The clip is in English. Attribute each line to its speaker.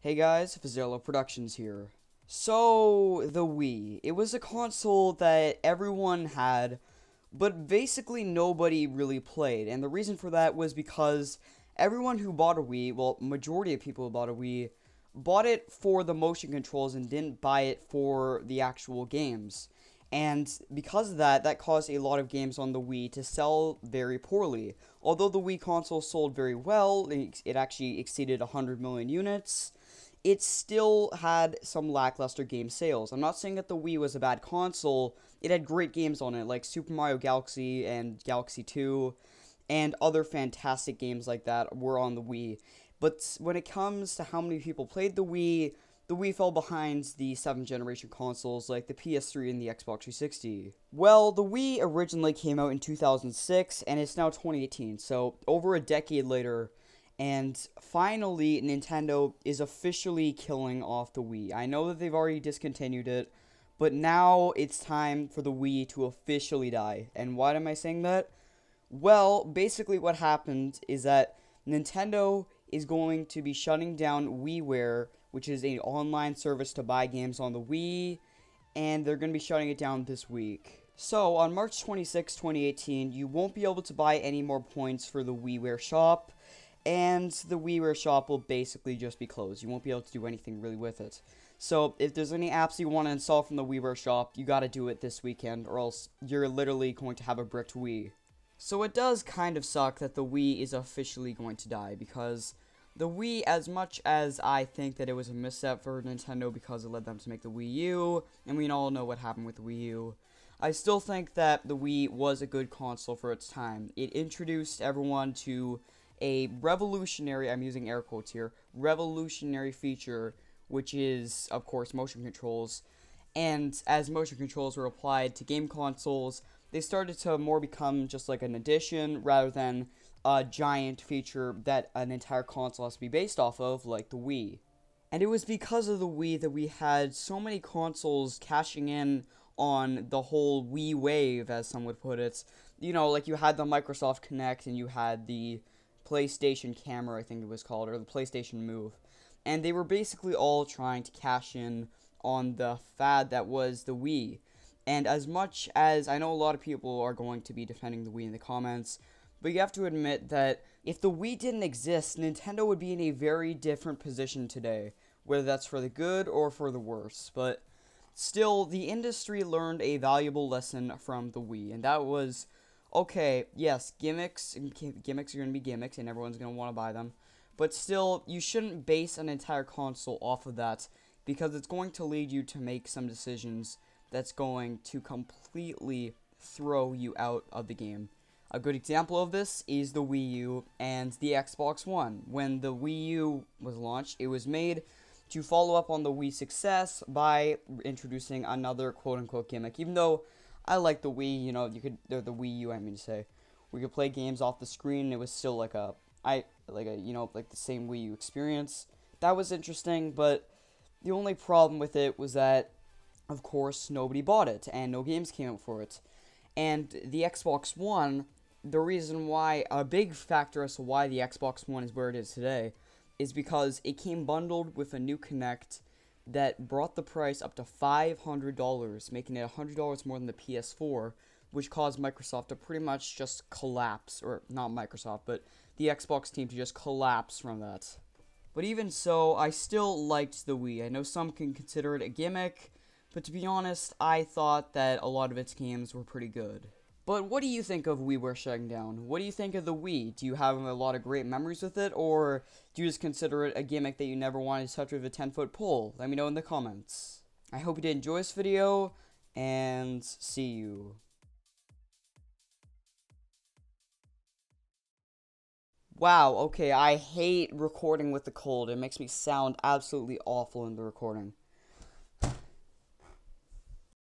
Speaker 1: Hey guys, Vezerlo Productions here. So, the Wii. It was a console that everyone had, but basically nobody really played. And the reason for that was because everyone who bought a Wii, well, majority of people who bought a Wii, bought it for the motion controls and didn't buy it for the actual games. And because of that, that caused a lot of games on the Wii to sell very poorly. Although the Wii console sold very well, it actually exceeded 100 million units, it still had some lackluster game sales. I'm not saying that the Wii was a bad console, it had great games on it, like Super Mario Galaxy and Galaxy 2, and other fantastic games like that were on the Wii. But when it comes to how many people played the Wii, the Wii fell behind the 7th generation consoles like the PS3 and the Xbox 360. Well, the Wii originally came out in 2006 and it's now 2018, so over a decade later, and finally Nintendo is officially killing off the Wii. I know that they've already discontinued it, but now it's time for the Wii to officially die. And why am I saying that? Well, basically what happened is that Nintendo is going to be shutting down WiiWare which is an online service to buy games on the Wii, and they're going to be shutting it down this week. So, on March 26, 2018, you won't be able to buy any more points for the WiiWare shop, and the WiiWare shop will basically just be closed. You won't be able to do anything really with it. So, if there's any apps you want to install from the WiiWare shop, you gotta do it this weekend, or else you're literally going to have a bricked Wii. So, it does kind of suck that the Wii is officially going to die, because the Wii, as much as I think that it was a misstep for Nintendo because it led them to make the Wii U, and we all know what happened with the Wii U, I still think that the Wii was a good console for its time. It introduced everyone to a revolutionary, I'm using air quotes here, revolutionary feature, which is, of course, motion controls. And as motion controls were applied to game consoles, they started to more become just like an addition rather than a giant feature that an entire console has to be based off of, like the Wii. And it was because of the Wii that we had so many consoles cashing in on the whole Wii wave, as some would put it. You know, like you had the Microsoft Kinect and you had the PlayStation Camera, I think it was called, or the PlayStation Move. And they were basically all trying to cash in on the fad that was the Wii. And as much as I know a lot of people are going to be defending the Wii in the comments, but you have to admit that if the Wii didn't exist, Nintendo would be in a very different position today, whether that's for the good or for the worse. But still, the industry learned a valuable lesson from the Wii, and that was okay, yes, gimmicks gimmicks are going to be gimmicks and everyone's going to want to buy them. But still, you shouldn't base an entire console off of that because it's going to lead you to make some decisions that's going to completely throw you out of the game. A good example of this is the Wii U and the Xbox One. When the Wii U was launched, it was made to follow up on the Wii success by introducing another quote unquote gimmick. Even though I like the Wii, you know, you could the, the Wii U, I mean to say, we could play games off the screen. and It was still like a I like a you know like the same Wii U experience. That was interesting, but the only problem with it was that, of course, nobody bought it and no games came out for it. And the Xbox One the reason why a big factor as to why the Xbox One is where it is today is because it came bundled with a new Kinect that brought the price up to $500, making it $100 more than the PS4, which caused Microsoft to pretty much just collapse, or not Microsoft, but the Xbox team to just collapse from that. But even so, I still liked the Wii. I know some can consider it a gimmick, but to be honest, I thought that a lot of its games were pretty good. But what do you think of WiiWare shutting down? What do you think of the Wii? Do you have a lot of great memories with it, or do you just consider it a gimmick that you never wanted to touch with a 10 foot pole? Let me know in the comments. I hope you did enjoy this video, and see you. Wow, okay, I hate recording with the cold. It makes me sound absolutely awful in the recording.